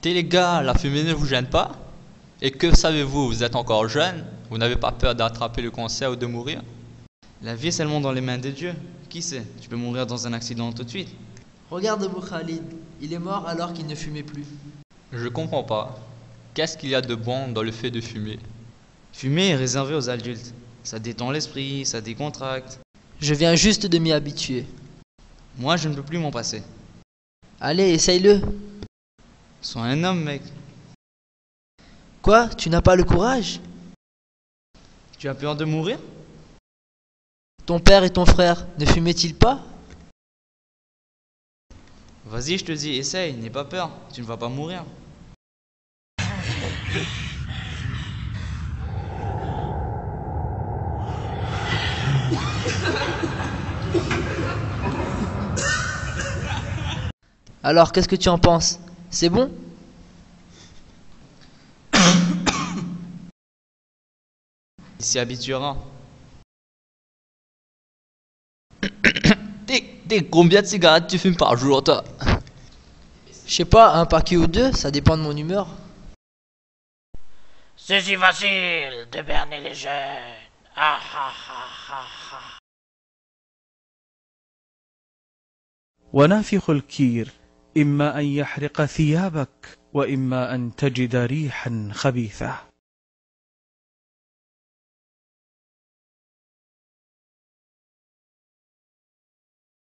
T'es les gars, la fumée ne vous gêne pas Et que savez-vous Vous êtes encore jeune Vous n'avez pas peur d'attraper le cancer ou de mourir La vie est seulement dans les mains de Dieu. Qui sait Tu peux mourir dans un accident tout de suite. Regarde Abu Khalid, il est mort alors qu'il ne fumait plus. Je comprends pas. Qu'est-ce qu'il y a de bon dans le fait de fumer? Fumer est réservé aux adultes. Ça détend l'esprit, ça décontracte. Je viens juste de m'y habituer. Moi, je ne peux plus m'en passer. Allez, essaye-le. Sois un homme, mec. Quoi Tu n'as pas le courage? Tu as peur de mourir? Ton père et ton frère ne fumaient-ils pas? Vas-y, je te dis, essaye, n'aie pas peur. Tu ne vas pas mourir. Alors, qu'est-ce que tu en penses? C'est bon? Il s'y habituera. T'es t'es combien de cigarettes tu fumes par jour, toi? Je sais pas, un paquet ou deux, ça dépend de mon humeur. C'est si facile de berner les jeunes. Ah ah ah ah ah. إما أن يحرق ثيابك وإما أن تجد ريحا خبيثة